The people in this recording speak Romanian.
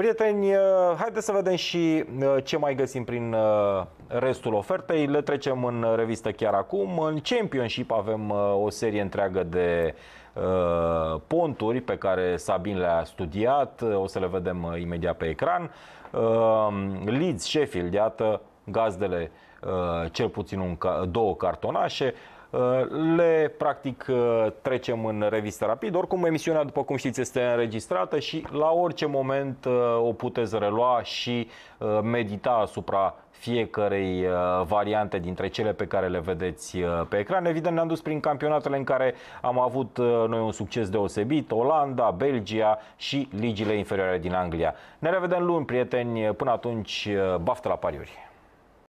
Prieteni, haideți să vedem și ce mai găsim prin restul ofertei. Le trecem în revistă chiar acum. În Championship avem o serie întreagă de ponturi pe care Sabin le-a studiat. O să le vedem imediat pe ecran. Leeds, Sheffield, iată gazdele cel puțin un, două cartonașe. Uh, le practic uh, trecem în revistă rapid. Oricum, emisiunea, după cum știți, este înregistrată și la orice moment uh, o puteți relua și medita asupra fiecarei variante dintre cele pe care le vedeți pe ecran. Evident, ne-am dus prin campionatele în care am avut noi un succes deosebit, Olanda, Belgia și ligile inferioare din Anglia. Ne revedem luni, prieteni. Până atunci, baftă la pariuri!